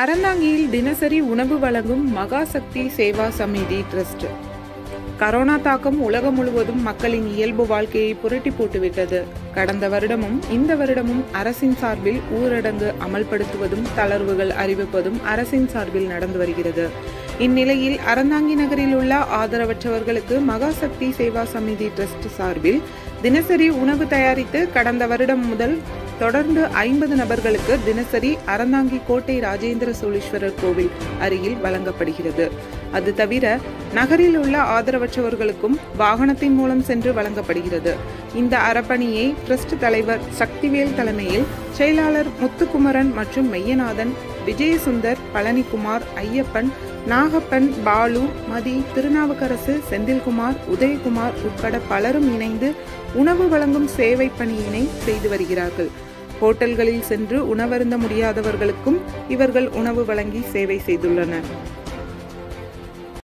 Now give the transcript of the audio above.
அறந்தாங்கியில் தினசரி உணவு வழங்கும் மகாசக்தி சேவா சமிதி ட்ரஸ்ட். கரோனா தாக்கம் உலகம் முழுவதும் மக்களின் இயல்பு வாழ்க்கையை புரட்டி போட்டுவிட்டது. கடந்த வருடமும் இந்த வருடமும் அரசின் சார்பில் ஊரடங்கு அமல்படுத்துவதும் தளர்வுகள் அறிவிப்பதும் அரசின் சார்பில் நடந்து வருகிறது. இந்நிலையில் அறந்தாங்கி நகரில் உள்ள ஆதரவற்றவர்களுக்கு மகாசக்தி சேவா சமிதி ட்ரஸ்ட் சார்பில் தினசரி உணவு தயாரித்து கடந்த வருடம் முதல் தொடர்ந்து ஐம்பது நபர்களுக்கு தினசரி அறந்தாங்கி கோட்டை ராஜேந்திர சோழீஸ்வரர் கோவில் அருகில் வழங்கப்படுகிறது. அது தவிர நகரில் உள்ள ஆதரவற்றவர்களுக்கும் வாகனத்தின் மூலம் சென்று வழங்கப்படுகிறது. இந்த அறப்பணியை ட்ரஸ்ட் தலைவர் சக்திவேல் தலைமையில் செயலாளர் முத்துக்குமரன் மற்றும் மெய்யநாதன் விஜயசுந்தர் பழனிக்குமார் ஐயப்பன் நாகப்பன் பாலு மதி திருநாவுக்கரசு செந்தில்குமார் உதயகுமார் உட்பட பலரும் இணைந்து உணவு வழங்கும் சேவை பணியினை செய்து வருகிறார்கள். ஹோட்டல்களில் சென்று உணவருந்த முடியாதவர்களுக்கும் இவர்கள் உணவு வழங்கி சேவை செய்துள்ளனர்.